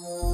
Oh.